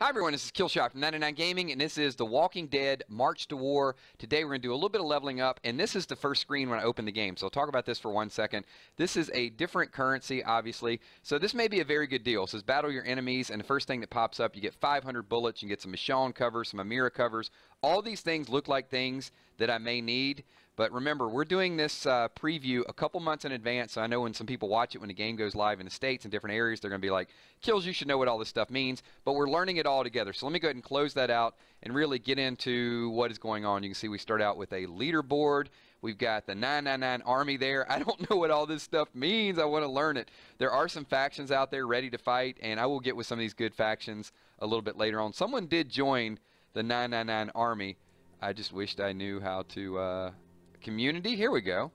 Hi everyone, this is Killshot from 99 Gaming, and this is The Walking Dead March to War. Today we're going to do a little bit of leveling up, and this is the first screen when I open the game, so I'll talk about this for one second. This is a different currency, obviously, so this may be a very good deal. It says battle your enemies, and the first thing that pops up, you get 500 bullets, you get some Michonne covers, some Amira covers. All these things look like things that I may need, but remember, we're doing this uh, preview a couple months in advance. So I know when some people watch it when the game goes live in the States and different areas, they're going to be like, Kills, you should know what all this stuff means. But we're learning it all together. So let me go ahead and close that out and really get into what is going on. You can see we start out with a leaderboard. We've got the 999 Army there. I don't know what all this stuff means. I want to learn it. There are some factions out there ready to fight, and I will get with some of these good factions a little bit later on. Someone did join the 999 Army. I just wished I knew how to uh, community. Here we go.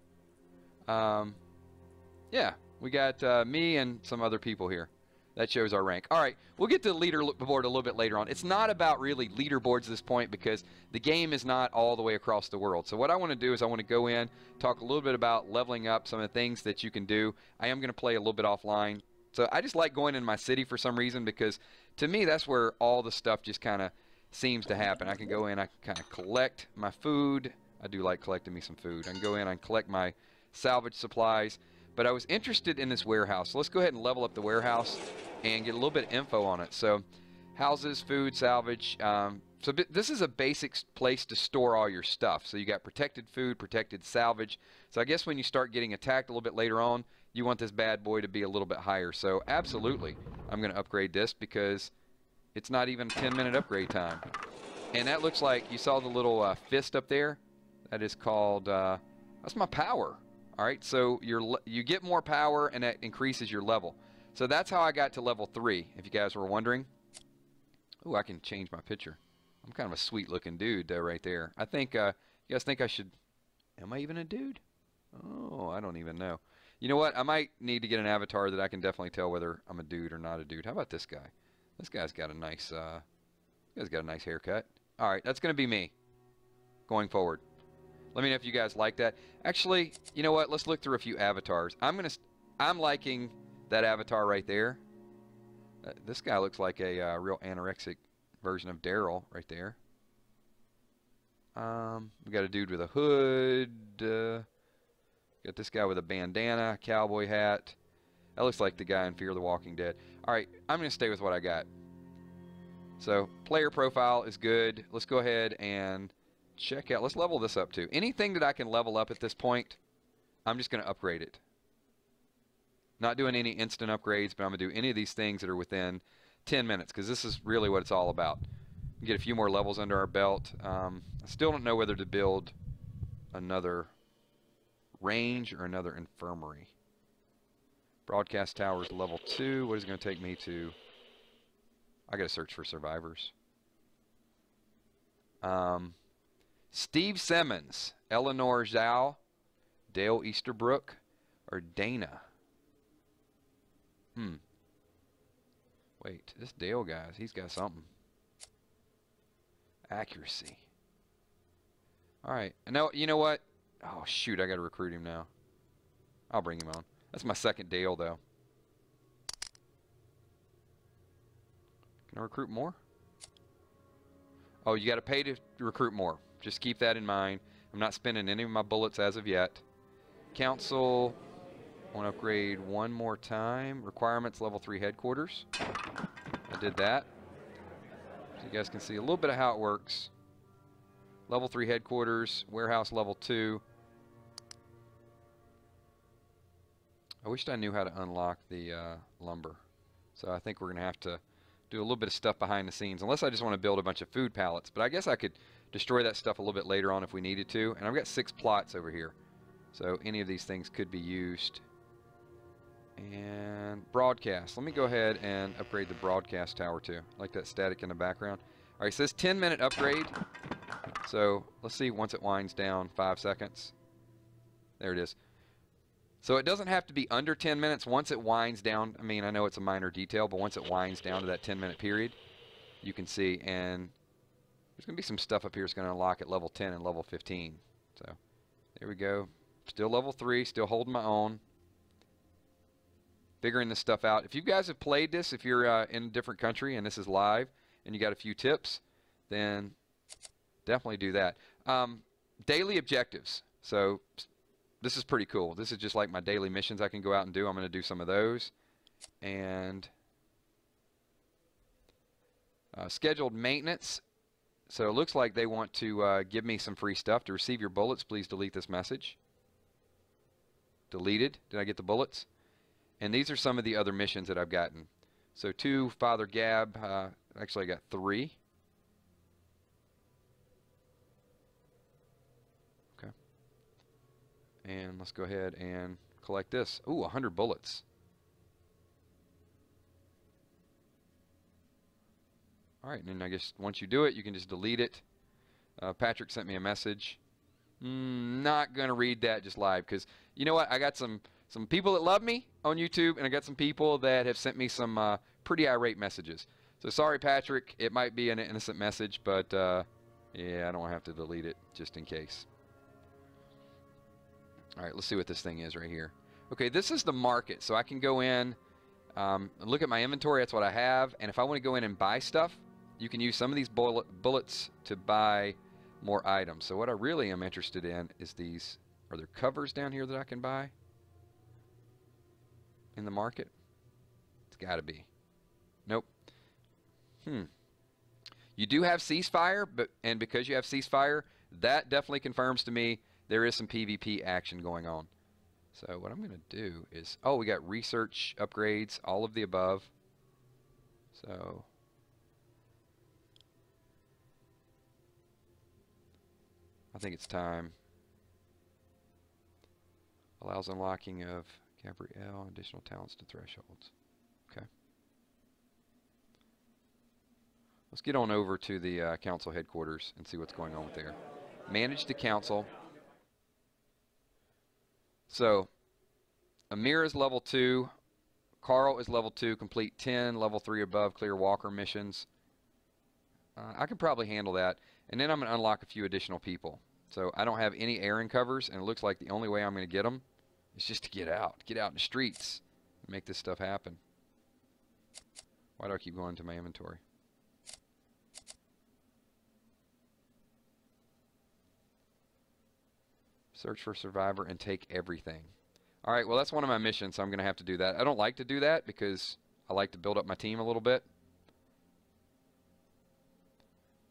Um, yeah, we got uh, me and some other people here. That shows our rank. All right, we'll get to the leaderboard a little bit later on. It's not about really leaderboards at this point because the game is not all the way across the world. So what I want to do is I want to go in, talk a little bit about leveling up some of the things that you can do. I am going to play a little bit offline. So I just like going in my city for some reason because to me that's where all the stuff just kind of seems to happen. I can go in, I can kind of collect my food, I do like collecting me some food. I can go in and collect my salvage supplies. But I was interested in this warehouse. So let's go ahead and level up the warehouse and get a little bit of info on it. So houses, food, salvage. Um, so this is a basic place to store all your stuff. So you got protected food, protected salvage. So I guess when you start getting attacked a little bit later on, you want this bad boy to be a little bit higher. So absolutely, I'm going to upgrade this because it's not even 10 minute upgrade time. And that looks like, you saw the little uh, fist up there? That is called, uh, that's my power. All right, so you you get more power and it increases your level. So that's how I got to level 3, if you guys were wondering. Ooh, I can change my picture. I'm kind of a sweet looking dude uh, right there. I think, uh, you guys think I should, am I even a dude? Oh, I don't even know. You know what? I might need to get an avatar that I can definitely tell whether I'm a dude or not a dude. How about this guy? This guy's got a nice, uh, guy's got a nice haircut. All right, that's going to be me going forward. Let me know if you guys like that. Actually, you know what? Let's look through a few avatars. I'm gonna. I'm liking that avatar right there. Uh, this guy looks like a uh, real anorexic version of Daryl right there. Um, we got a dude with a hood. Uh, got this guy with a bandana, cowboy hat. That looks like the guy in Fear of the Walking Dead. All right, I'm going to stay with what I got. So, player profile is good. Let's go ahead and check out, let's level this up too. Anything that I can level up at this point, I'm just going to upgrade it. Not doing any instant upgrades, but I'm going to do any of these things that are within 10 minutes because this is really what it's all about. Get a few more levels under our belt. Um, I still don't know whether to build another range or another infirmary. Broadcast towers level 2. What is going to take me to... I got to search for survivors. Um, Steve Simmons, Eleanor Zhao, Dale Easterbrook, or Dana? Hmm. Wait, this Dale guy, he's got something. Accuracy. Alright, And now, you know what? Oh, shoot, I gotta recruit him now. I'll bring him on. That's my second Dale, though. Can I recruit more? Oh, you gotta pay to recruit more. Just keep that in mind. I'm not spending any of my bullets as of yet. Council, want to upgrade one more time. Requirements level 3 headquarters. I did that. So you guys can see a little bit of how it works. Level 3 headquarters, warehouse level 2. I wished I knew how to unlock the uh, lumber. So I think we're going to have to do a little bit of stuff behind the scenes. Unless I just want to build a bunch of food pallets. But I guess I could destroy that stuff a little bit later on if we needed to. And I've got six plots over here. So any of these things could be used. And broadcast. Let me go ahead and upgrade the broadcast tower too. I like that static in the background. Alright, so this 10 minute upgrade. So let's see once it winds down, five seconds. There it is. So it doesn't have to be under 10 minutes. Once it winds down, I mean, I know it's a minor detail, but once it winds down to that 10 minute period, you can see, and there's going to be some stuff up here that's going to unlock at level 10 and level 15. So there we go. Still level 3, still holding my own. figuring this stuff out. If you guys have played this, if you're uh, in a different country and this is live and you got a few tips, then definitely do that. Um, daily objectives. So this is pretty cool. This is just like my daily missions I can go out and do. I'm going to do some of those. And uh, scheduled maintenance. So it looks like they want to uh, give me some free stuff. To receive your bullets, please delete this message. Deleted. Did I get the bullets? And these are some of the other missions that I've gotten. So two, Father Gab. Uh, actually, I got three. Okay. And let's go ahead and collect this. Ooh, 100 bullets. All right, and then I guess once you do it, you can just delete it. Uh, Patrick sent me a message. Mm, not going to read that just live because you know what? I got some some people that love me on YouTube, and I got some people that have sent me some uh, pretty irate messages. So sorry, Patrick. It might be an innocent message, but uh, yeah, I don't have to delete it just in case. All right, let's see what this thing is right here. Okay, this is the market, so I can go in um, look at my inventory. That's what I have, and if I want to go in and buy stuff, you can use some of these bullet, bullets to buy more items. So what I really am interested in is these. Are there covers down here that I can buy? in the market? It's got to be. Nope. Hmm. You do have ceasefire, but and because you have ceasefire, that definitely confirms to me there is some PvP action going on. So what I'm going to do is, oh, we got research upgrades, all of the above. So I think it's time. Allows unlocking of Gabriel, additional talents to thresholds. Okay. Let's get on over to the uh, council headquarters and see what's going on there. Manage the council. So, Amir is level 2. Carl is level 2, complete 10, level 3 above, clear walker missions. Uh, I can probably handle that. And then I'm going to unlock a few additional people. So I don't have any Aaron covers, and it looks like the only way I'm going to get them is just to get out, get out in the streets, and make this stuff happen. Why do I keep going to my inventory? Search for survivor and take everything. All right, well, that's one of my missions, so I'm going to have to do that. I don't like to do that because I like to build up my team a little bit.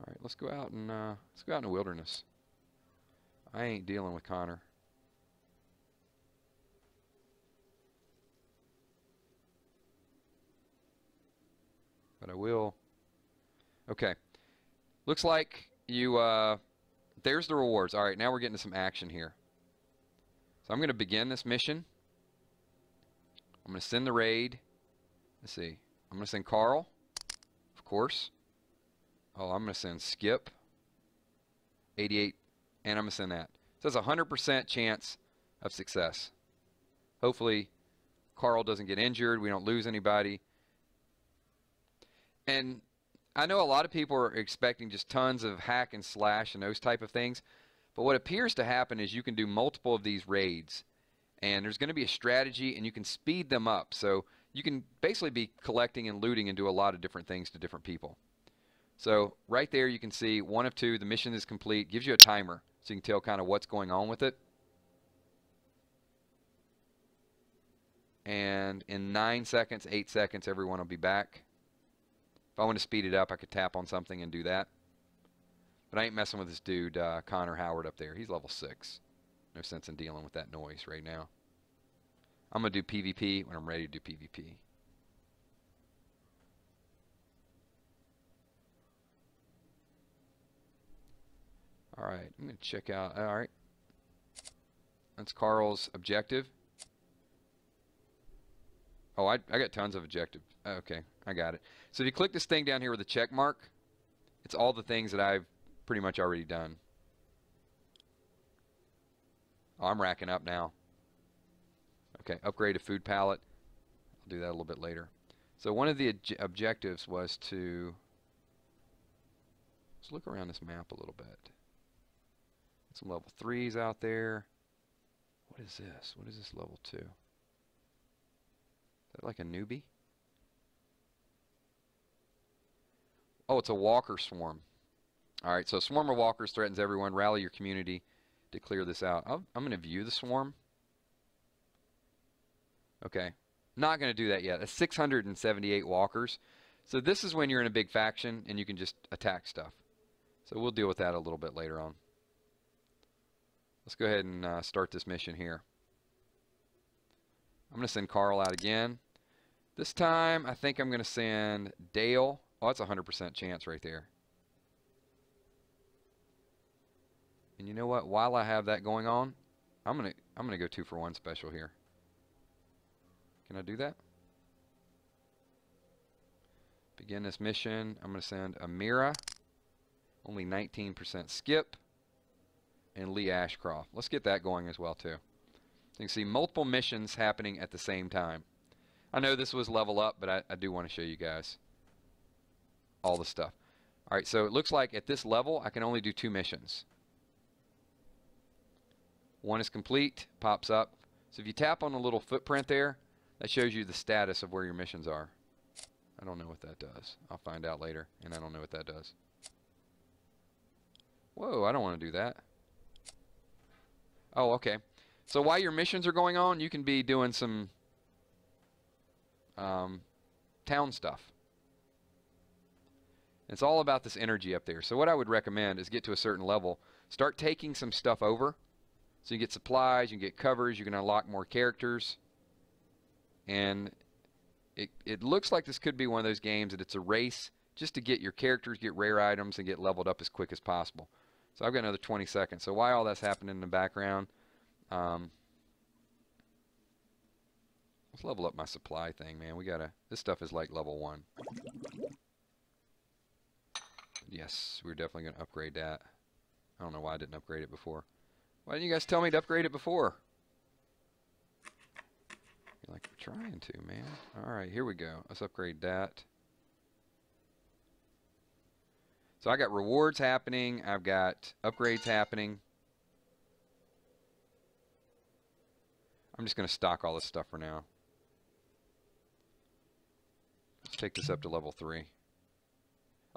All right, let's go out and uh, let's go out in the wilderness. I ain't dealing with Connor. but I will. Okay. Looks like you, uh, there's the rewards. All right, now we're getting to some action here. So I'm going to begin this mission. I'm going to send the raid. Let's see. I'm going to send Carl, of course. Oh, I'm going to send Skip. 88, and I'm going to send that. So it's a 100% chance of success. Hopefully, Carl doesn't get injured. We don't lose anybody. And I know a lot of people are expecting just tons of hack and slash and those type of things. But what appears to happen is you can do multiple of these raids. And there's going to be a strategy and you can speed them up. So you can basically be collecting and looting and do a lot of different things to different people. So right there you can see one of two, the mission is complete. Gives you a timer so you can tell kind of what's going on with it. And in 9 seconds, 8 seconds, everyone will be back. If I want to speed it up, I could tap on something and do that. But I ain't messing with this dude, uh, Connor Howard up there. He's level 6. No sense in dealing with that noise right now. I'm going to do PvP when I'm ready to do PvP. Alright, I'm going to check out. Alright. That's Carl's objective. Oh, I, I got tons of objective. Okay, I got it. So if you click this thing down here with a check mark, it's all the things that I've pretty much already done. Oh, I'm racking up now. Okay, upgrade a food pallet. I'll do that a little bit later. So one of the objectives was to let's look around this map a little bit. Some level threes out there. What is this? What is this level two? Is that like a newbie. Oh, it's a walker swarm. All right, so swarm of walkers threatens everyone. Rally your community to clear this out. i am going to view the swarm. Okay, not going to do that yet. It's 678 walkers. So this is when you're in a big faction and you can just attack stuff. So we'll deal with that a little bit later on. Let's go ahead and uh, start this mission here. I'm going to send Carl out again. This time, I think I'm going to send Dale. Oh, that's a 100% chance right there. And you know what? While I have that going on, I'm going to I'm going to go two for one special here. Can I do that? Begin this mission. I'm going to send Amira. Only 19% skip. And Lee Ashcroft. Let's get that going as well, too. You can see multiple missions happening at the same time. I know this was level up, but I, I do want to show you guys all the stuff. All right, so it looks like at this level, I can only do two missions. One is complete, pops up. So if you tap on the little footprint there, that shows you the status of where your missions are. I don't know what that does. I'll find out later, and I don't know what that does. Whoa, I don't want to do that. Oh, okay. So while your missions are going on, you can be doing some um, town stuff. It's all about this energy up there. So what I would recommend is get to a certain level, start taking some stuff over. So you get supplies, you get covers, you can unlock more characters. And it, it looks like this could be one of those games that it's a race just to get your characters, get rare items, and get leveled up as quick as possible. So I've got another 20 seconds. So why all that's happening in the background, um, let's level up my supply thing, man. We gotta, this stuff is like level one. Yes, we're definitely gonna upgrade that. I don't know why I didn't upgrade it before. Why didn't you guys tell me to upgrade it before? You're like, we're trying to, man. Alright, here we go. Let's upgrade that. So I got rewards happening. I've got upgrades happening. I'm just going to stock all this stuff for now. Let's take this up to level 3.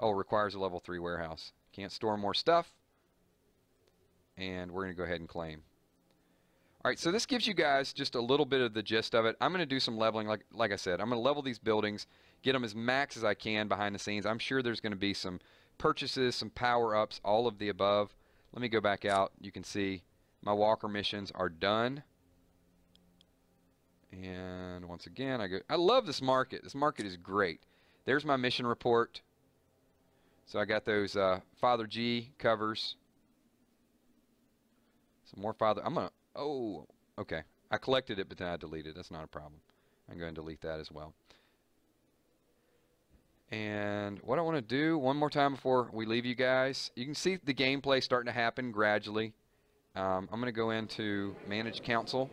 Oh, requires a level 3 warehouse. Can't store more stuff. And we're going to go ahead and claim. All right, so this gives you guys just a little bit of the gist of it. I'm going to do some leveling, like, like I said. I'm going to level these buildings, get them as max as I can behind the scenes. I'm sure there's going to be some purchases, some power-ups, all of the above. Let me go back out. You can see my walker missions are done. And once again, I go. I love this market. This market is great. There's my mission report. So I got those uh, Father G covers. Some more Father. I'm gonna. Oh, okay. I collected it, but then I deleted. That's not a problem. I'm going to delete that as well. And what I want to do one more time before we leave you guys, you can see the gameplay starting to happen gradually. Um, I'm going to go into Manage Council.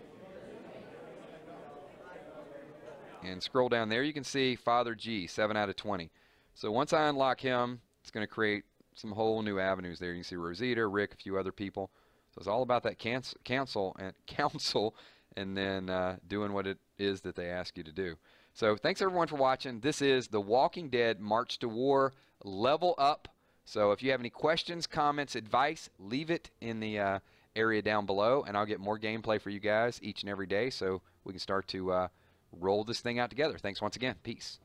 And scroll down there, you can see Father G, 7 out of 20. So once I unlock him, it's going to create some whole new avenues there. You can see Rosita, Rick, a few other people. So it's all about that cancel and council and then uh, doing what it is that they ask you to do. So thanks everyone for watching. This is The Walking Dead March to War Level Up. So if you have any questions, comments, advice, leave it in the uh, area down below, and I'll get more gameplay for you guys each and every day so we can start to uh, roll this thing out together. Thanks once again. Peace.